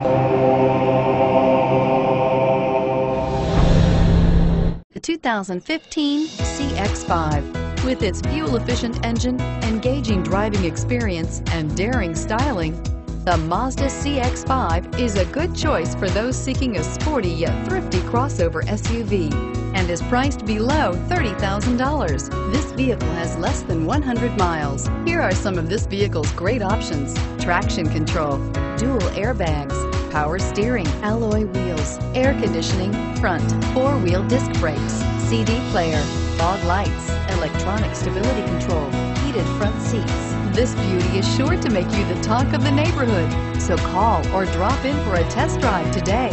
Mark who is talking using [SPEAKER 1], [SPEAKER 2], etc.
[SPEAKER 1] The 2015 CX-5. With its fuel-efficient engine, engaging driving experience, and daring styling, the Mazda CX-5 is a good choice for those seeking a sporty yet thrifty crossover SUV and is priced below $30,000. This vehicle has less than 100 miles. Here are some of this vehicle's great options. Traction control, dual airbags, power steering, alloy wheels, air conditioning, front, four-wheel disc brakes, CD player, fog lights, electronic stability control, heated front seats. This beauty is sure to make you the talk of the neighborhood. So call or drop in for a test drive today.